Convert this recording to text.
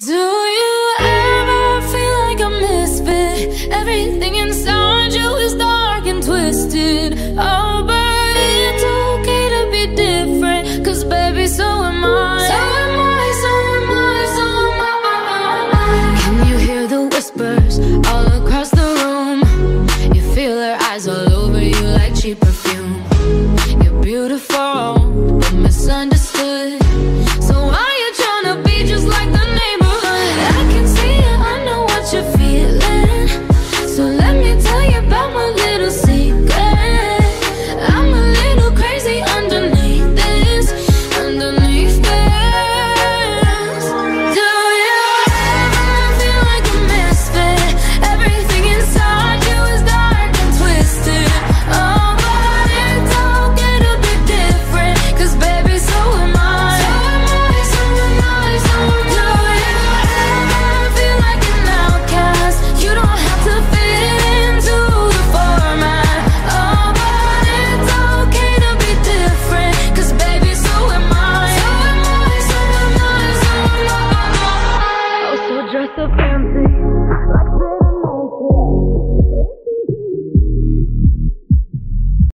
Do you ever feel like a misfit? Everything inside you is dark and twisted. Oh, but it's okay to be different. Cause baby, so am I. So am I, so am I, so am I. Oh, oh, oh, Can you hear the whispers all across the room? You feel her eyes all over you like cheap perfume. so